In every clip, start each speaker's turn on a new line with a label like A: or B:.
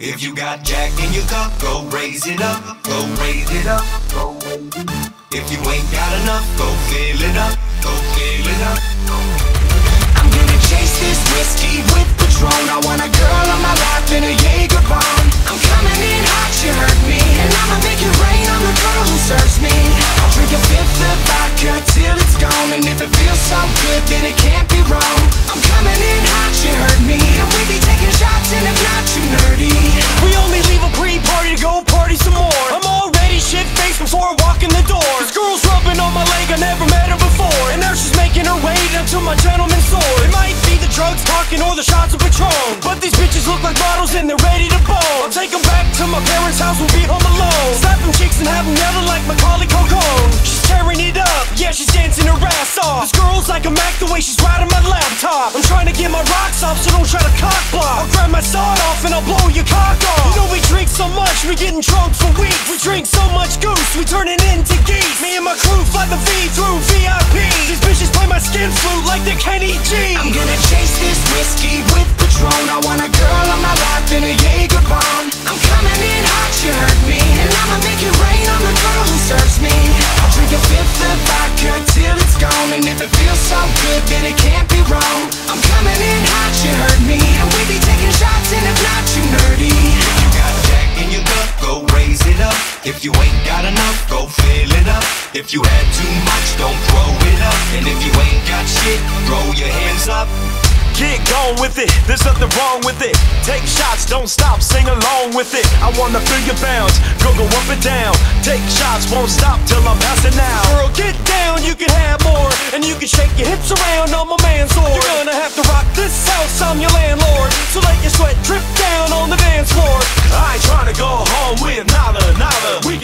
A: If you got Jack in your cup, go raise it up, go raise it up, go raise it up. If you ain't got enough, go fill it up, go fill it up.
B: I'm gonna chase this whiskey with Patron. I want a girl on my lap in a Jaeger bomb. I'm coming in hot, you heard me, and I'ma make it rain on the girl who serves me. I'll drink a fifth of vodka till it's gone, and if it feels so good, then it
C: the door. This girl's rubbing on my leg, I never met her before. And now she's making her way down to my gentleman's sword It might be the drugs talking or the shots of Patron. But these bitches look like models and they're ready to bone I'll take them back to my parents' house, we'll be home alone. Slap them cheeks and have them yelling like Macaulay Culkin. She's tearing it up, yeah she's dancing her ass off. This girl's like a Mac the way she's riding my laptop. I'm trying to get my rocks off so don't try to cock block. I'll grab my sawed off and I'll blow your cock off. You know we drink so much, we getting drunk for weeks. We drink so we turn it into geese Me and my crew fly the V through VIP These bitches play my skin flute like they're Kenny G
B: I'm gonna chase this whiskey with Patron. I want a girl on my lap in a Jaeger bomb. I'm coming in hot, you heard me, and I'ma make it rain on the girl who serves me. I'll drink a fifth of vodka till it's gone, and if it feels so good, then it can't be wrong. I'm coming in hot, you heard me, and we be taking If
A: you ain't got enough, go fill it up. If you had too much, don't throw it up. And if you ain't got shit, throw your hands up.
C: Get going with it, there's nothing wrong with it. Take shots, don't stop, sing along with it. I wanna feel your bounce, go go up and down. Take shots, won't stop till I'm passing out. Girl, get down, you can have more. And you can shake your hips around on my man's sword. You're gonna have to rock this house, I'm your landlord. So let your sweat drip down on the dance floor. I ain't trying to go home with. We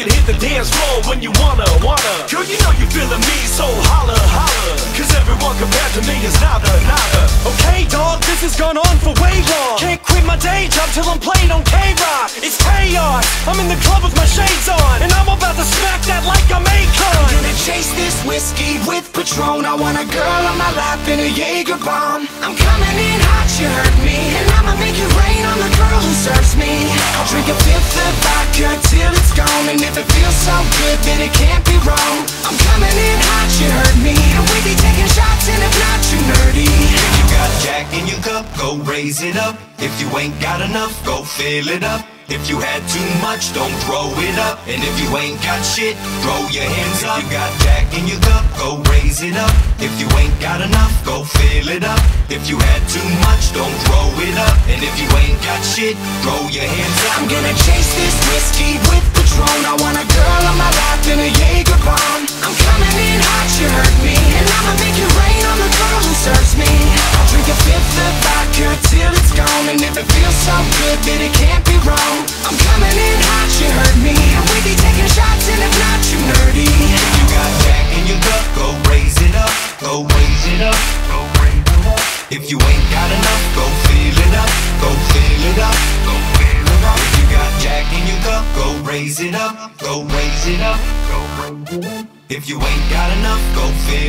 C: can hit the dance floor when you wanna, wanna. Girl, you know you feeling me, so holla, holla. Cause everyone compared to me is nada, nada. Okay, dog, this has gone on for way long. Can't quit my day job till I'm played on KROQ. It's chaos. I'm in the club with my shades on. And I'm about to smack that like I'm Akon.
B: Gonna chase this whiskey with Patron. I want a girl on my lap in a Jaeger bomb. I'm coming in hot, you heard me, and I'ma make it rain on the girl who serves me. Drink a fifth of vodka till it's gone, and if it feels so good, then it can't be wrong. I'm coming in hot, you heard me, and we be taking shots, and if not too nerdy.
A: If you got Jack in your cup, go raise it up. If you ain't got enough, go fill it up. If you had too much, don't throw it up. And if you ain't got shit, throw your hands up. If you got Jack in your cup, go raise it up. If you ain't got enough, go fill it up. If you had too much, don't throw it up. And if you ain't got shit, throw your hands up.
B: I'm gonna chase this whiskey
A: Go raise it up. Go raise it up. If you ain't got enough, go fill it up. Go fill it up. Go fill it up. If you got Jack in your cup, go raise it up. Go raise it up. Go raise it up. If you ain't got enough, go fill